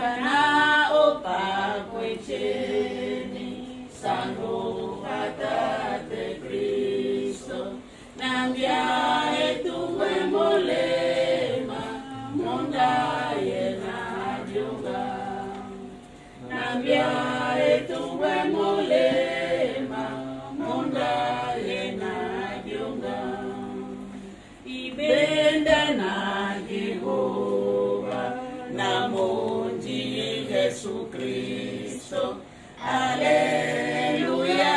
Bana opakwecheni sango hatate Kristo etuwe molema. etuwe